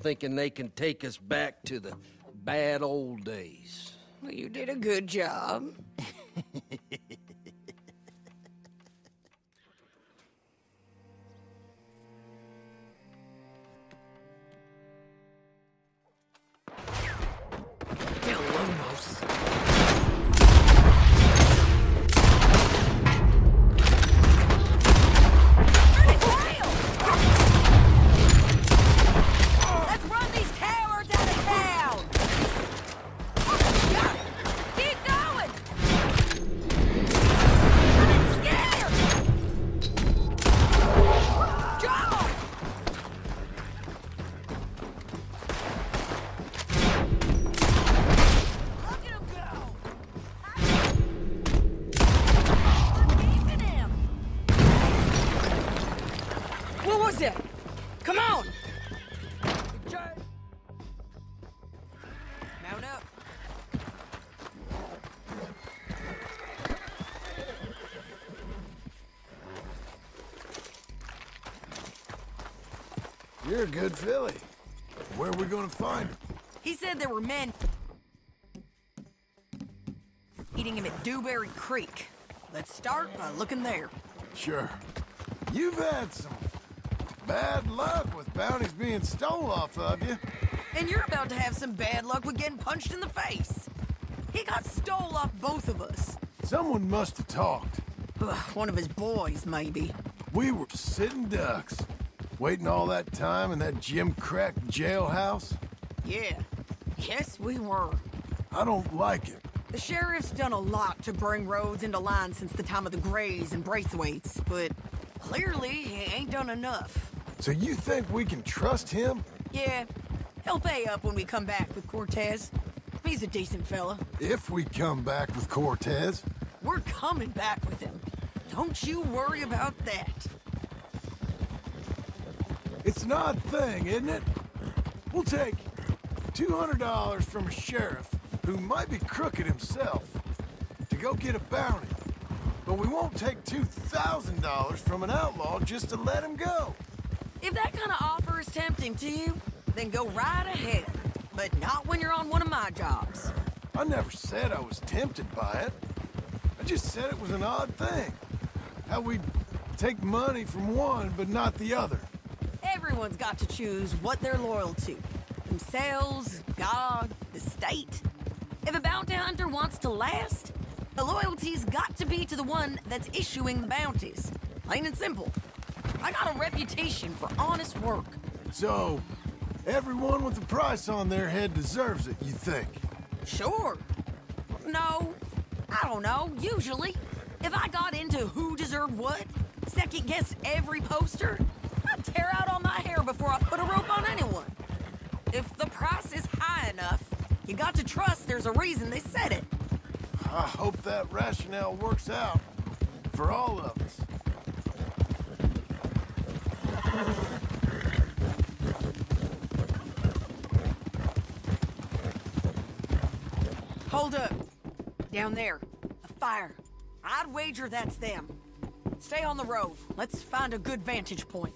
thinking they can take us back to the bad old days. Well, you did a good job. What was it? Come on! Mount up. You're a good filly. Where are we gonna find him? He said there were men eating him at Dewberry Creek. Let's start by looking there. Sure. You've had some bad luck with bounties being stole off of you. And you're about to have some bad luck with getting punched in the face. He got stole off both of us. Someone must have talked. Ugh, one of his boys, maybe. We were sitting ducks, waiting all that time in that Jim Crack jailhouse. Yeah. Yes, we were. I don't like it. The sheriff's done a lot to bring Rhodes into line since the time of the Grays and Braithwaites, but clearly he ain't done enough. So you think we can trust him? Yeah, he'll pay up when we come back with Cortez. He's a decent fella. If we come back with Cortez? We're coming back with him. Don't you worry about that. It's an odd thing, isn't it? We'll take $200 from a sheriff who might be crooked himself to go get a bounty. But we won't take $2,000 from an outlaw just to let him go. If that kind of offer is tempting to you, then go right ahead. But not when you're on one of my jobs. I never said I was tempted by it. I just said it was an odd thing. How we take money from one but not the other. Everyone's got to choose what they're loyal to. Themselves, God, the state. If a bounty hunter wants to last, the loyalty's got to be to the one that's issuing the bounties. Plain and simple. I got a reputation for honest work. So, everyone with a price on their head deserves it, you think? Sure. No, I don't know, usually. If I got into who deserved what, second guessed every poster, I'd tear out all my hair before I put a rope on anyone. If the price is high enough, you got to trust there's a reason they said it. I hope that rationale works out for all of us. Hold up. Down there. A fire. I'd wager that's them. Stay on the road. Let's find a good vantage point.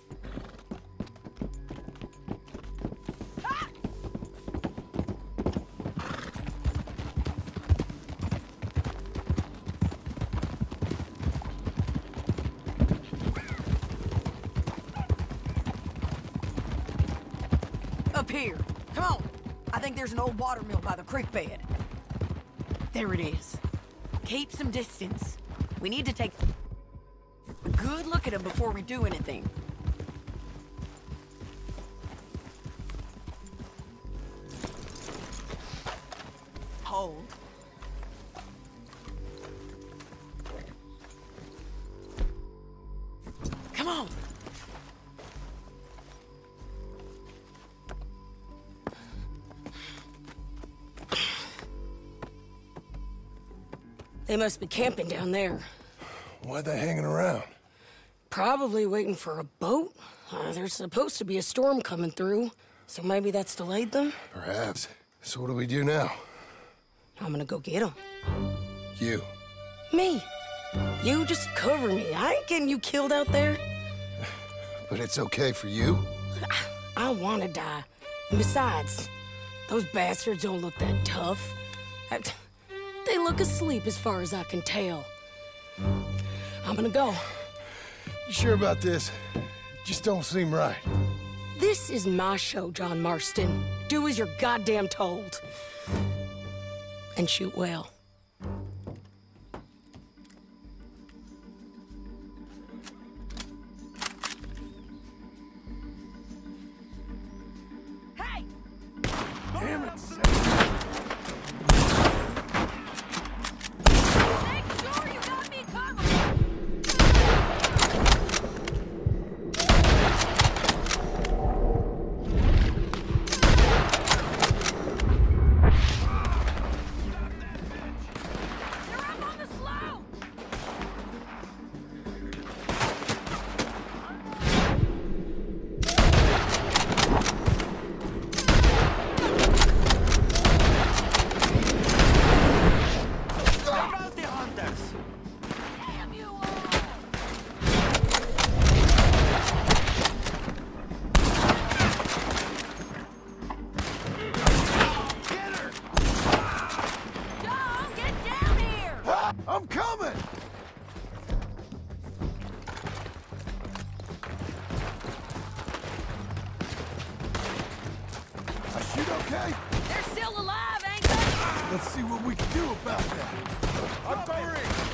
Up here. Come on. I think there's an old water mill by the creek bed. There it is. Keep some distance. We need to take a good look at him before we do anything. They must be camping down there. Why are they hanging around? Probably waiting for a boat. Uh, there's supposed to be a storm coming through, so maybe that's delayed them. Perhaps. So what do we do now? I'm gonna go get them. You. Me. You just cover me. I ain't getting you killed out there. But it's okay for you? I I wanna die. And besides, those bastards don't look that tough. They look asleep as far as I can tell. I'm gonna go. You sure about this? Just don't seem right. This is my show, John Marston. Do as you're goddamn told. And shoot well. What we can do about that. I'm covering!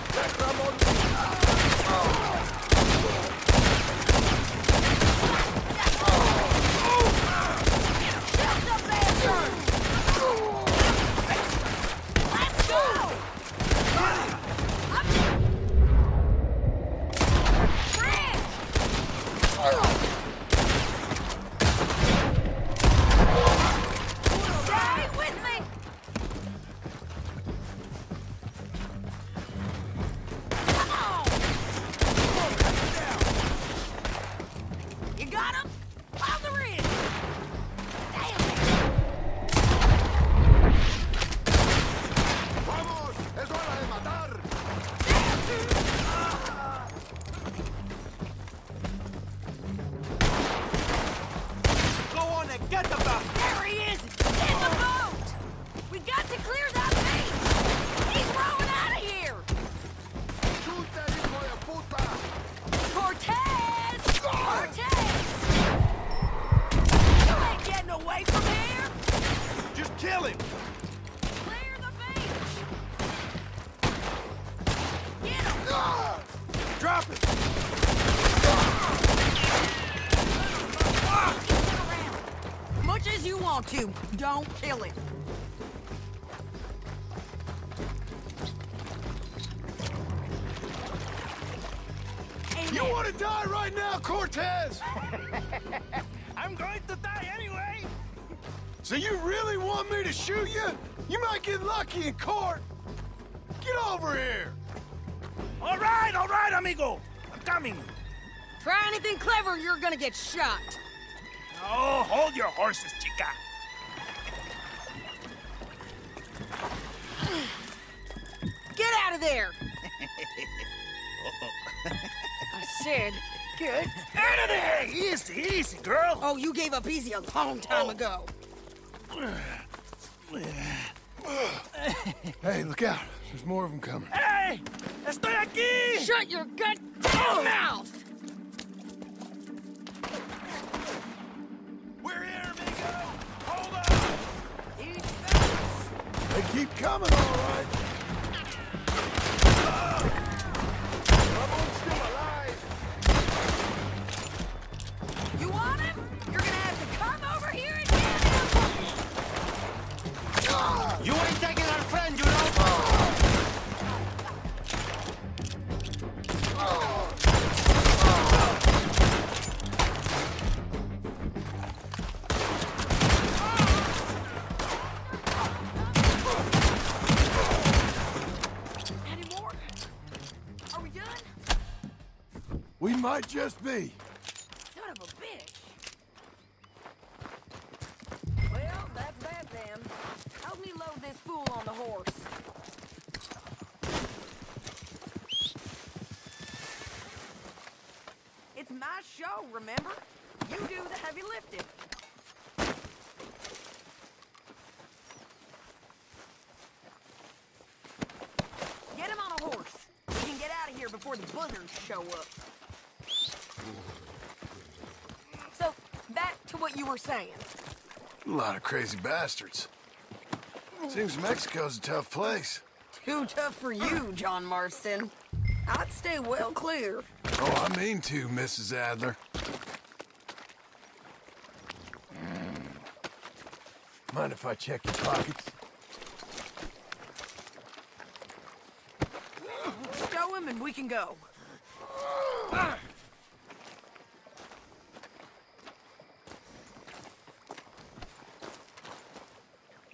As you want to, don't kill him. Amen. You want to die right now, Cortez? I'm going to die anyway! So you really want me to shoot you? You might get lucky in court. Get over here. All right, all right, amigo! I'm coming! Try anything clever, you're gonna get shot. Oh, hold your horses, chica! Get out of there! I said, get Out of there! Easy, easy, girl! Oh, you gave up easy a long time oh. ago. Hey, look out. There's more of them coming. ¡Hey! ¡Estoy aquí! Shut your goddamn oh. mouth! Keep coming, all right. might just be. Son of a bitch. Well, that's that then. Help me load this fool on the horse. It's my show, remember? You do the heavy lifting. Get him on a horse. We can get out of here before the buzzards show up. What you were saying. A lot of crazy bastards. Seems Mexico's a tough place. Too tough for you, John Marston. I'd stay well clear. Oh, I mean to, Mrs. Adler. Hmm. Mind if I check your pockets? Show him and we can go. Ah!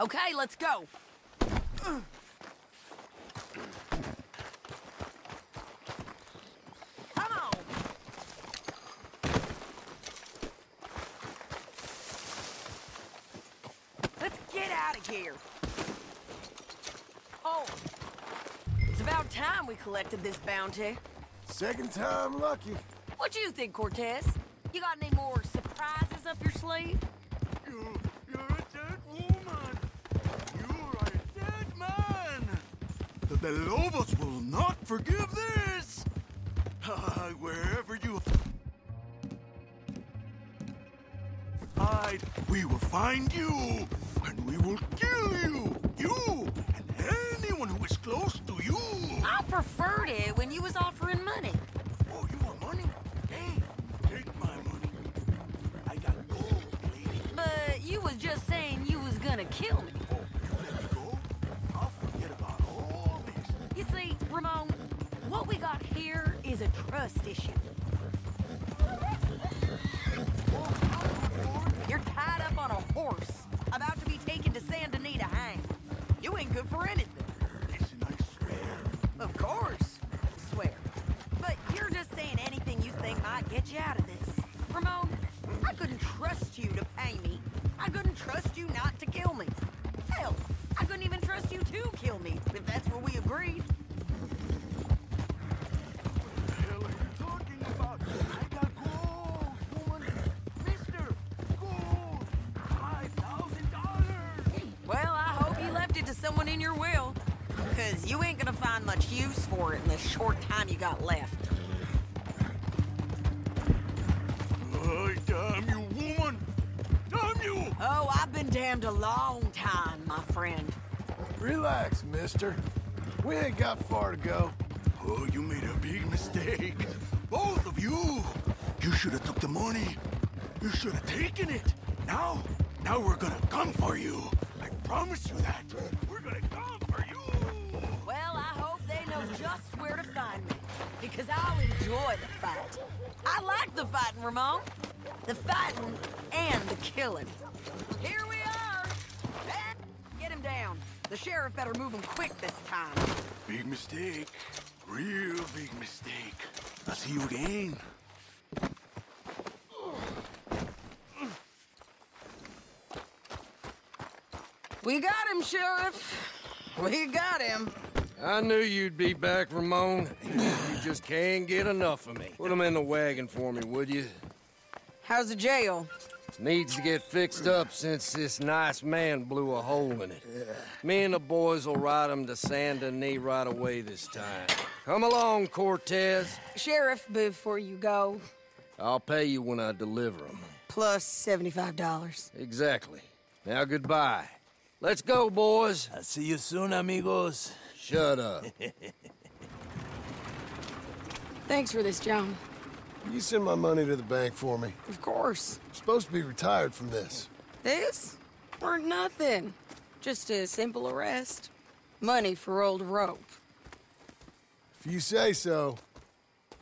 Okay, let's go. Come on. Let's get out of here. Oh, it's about time we collected this bounty. Second time lucky. What do you think, Cortez? You got any more surprises up your sleeve? You, you're a dead woman. You are a dead man. The, Lobos will not forgive this. Wherever you hide, we will find you, and we will kill you. You and anyone who is close to you. I preferred it when you was offering me, if that's what we agreed. What the hell are you talking about? I got gold, woman. Mister, gold. Five thousand dollars. Well, I hope you left it to someone in your will. Because you ain't gonna find much use for it in the short time you got left. Oh, damn you, woman. Damn you. Oh, I've been damned a long time, my friend. Relax, mister. We ain't got far to go. Oh, you made a big mistake. Both of you. You should have took the money. You should have taken it. Now, now we're gonna come for you. I promise you that. We're gonna come for you. Well, I hope they know just where to find me. Because I'll enjoy the fight. I like the fighting, Ramon. The fighting and the killing. Here we are. Get him down. The sheriff better move him quick this time. Big mistake. Real big mistake. I'll see you again. We got him, Sheriff. We got him. I knew you'd be back, Ramon. You just can't get enough of me. Put him in the wagon for me, would you? How's the jail? Needs to get fixed up since this nice man blew a hole in it. Me and the boys will ride him to Saint Denis right away this time. Come along, Cortez. Sheriff, before you go, I'll pay you when I deliver him. plus $75. Exactly. Now, goodbye. Let's go, boys. I'll see you soon, amigos. Shut up. Thanks for this, John. You send my money to the bank for me. Of course. I'm supposed to be retired from this. This weren't nothing. Just a simple arrest. Money for old rope. If you say so.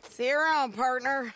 See you around, partner.